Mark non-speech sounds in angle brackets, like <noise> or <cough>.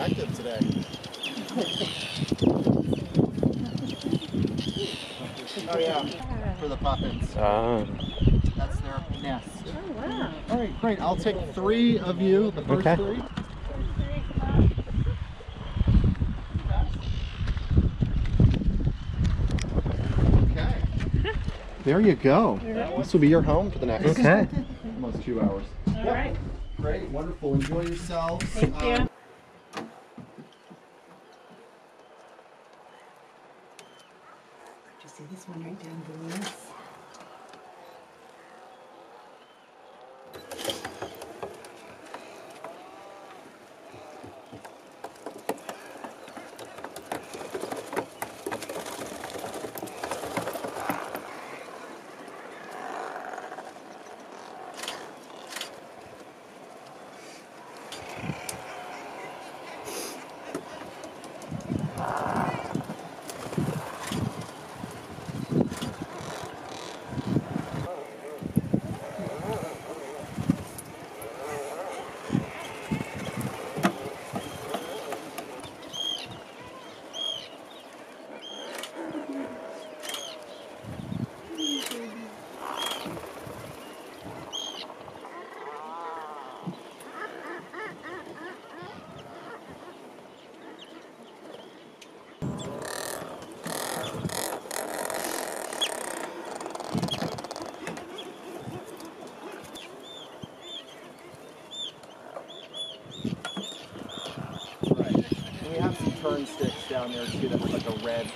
active today. Oh yeah, for the puffins. Ah. That's their nest. Oh, wow. All right, great. I'll take three of you, the first Okay. three. Okay. There you go. This will be your home for the next Okay. <laughs> almost two hours. All right. Great, wonderful. Enjoy yourselves. Thank. Um, you see this one right down below us? We have some turn sticks down there too. That like a red,